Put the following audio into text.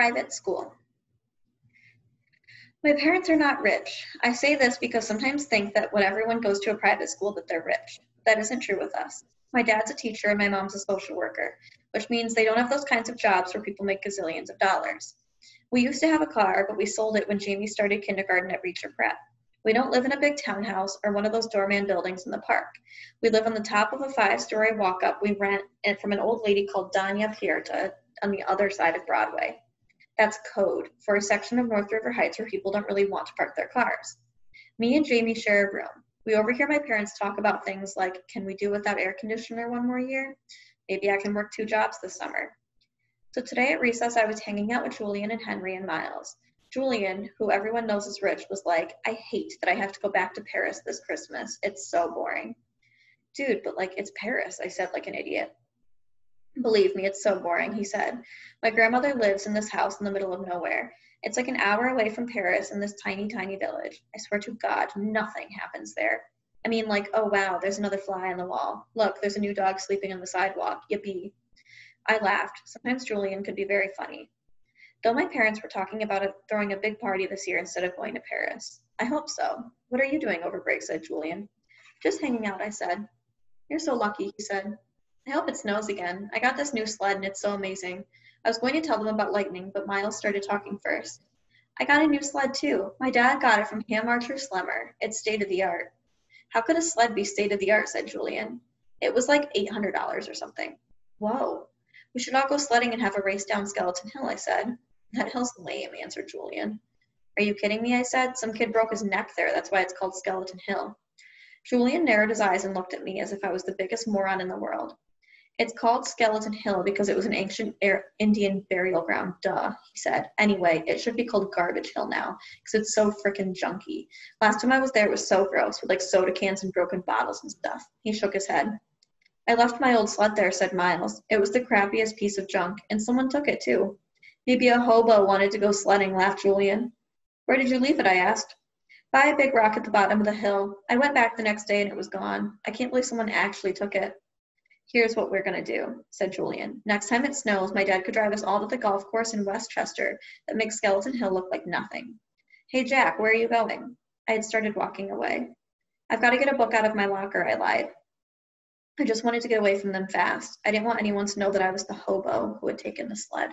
Private school. My parents are not rich. I say this because sometimes think that when everyone goes to a private school that they're rich. That isn't true with us. My dad's a teacher and my mom's a social worker, which means they don't have those kinds of jobs where people make gazillions of dollars. We used to have a car, but we sold it when Jamie started kindergarten at Beecher Prep. We don't live in a big townhouse or one of those doorman buildings in the park. We live on the top of a five story walk up we rent from an old lady called Danya Pierta on the other side of Broadway. That's code for a section of North River Heights where people don't really want to park their cars. Me and Jamie share a room. We overhear my parents talk about things like can we do without air conditioner one more year? Maybe I can work two jobs this summer. So today at recess, I was hanging out with Julian and Henry and Miles. Julian, who everyone knows is rich, was like, I hate that I have to go back to Paris this Christmas. It's so boring. Dude, but like, it's Paris, I said like an idiot. Believe me, it's so boring, he said. My grandmother lives in this house in the middle of nowhere. It's like an hour away from Paris in this tiny, tiny village. I swear to God, nothing happens there. I mean, like, oh wow, there's another fly on the wall. Look, there's a new dog sleeping on the sidewalk. Yippee. I laughed. Sometimes Julian could be very funny. Though my parents were talking about it, throwing a big party this year instead of going to Paris. I hope so. What are you doing over break? said Julian. Just hanging out, I said. You're so lucky, he said. I hope it snows again. I got this new sled and it's so amazing. I was going to tell them about lightning, but Miles started talking first. I got a new sled too. My dad got it from Hammacher Schlemmer. It's state of the art. How could a sled be state of the art? said Julian. It was like $800 or something. Whoa. We should all go sledding and have a race down Skeleton Hill, I said. That hill's lame, answered Julian. Are you kidding me? I said. Some kid broke his neck there. That's why it's called Skeleton Hill. Julian narrowed his eyes and looked at me as if I was the biggest moron in the world. It's called Skeleton Hill because it was an ancient Indian burial ground. Duh, he said. Anyway, it should be called Garbage Hill now because it's so freaking junky. Last time I was there, it was so gross with like soda cans and broken bottles and stuff. He shook his head. I left my old sled there, said Miles. It was the crappiest piece of junk, and someone took it too. Maybe a hobo wanted to go sledding, laughed Julian. Where did you leave it? I asked. By a big rock at the bottom of the hill. I went back the next day and it was gone. I can't believe someone actually took it. Here's what we're going to do, said Julian. Next time it snows, my dad could drive us all to the golf course in Westchester that makes Skeleton Hill look like nothing. Hey, Jack, where are you going? I had started walking away. I've got to get a book out of my locker, I lied. I just wanted to get away from them fast. I didn't want anyone to know that I was the hobo who had taken the sled.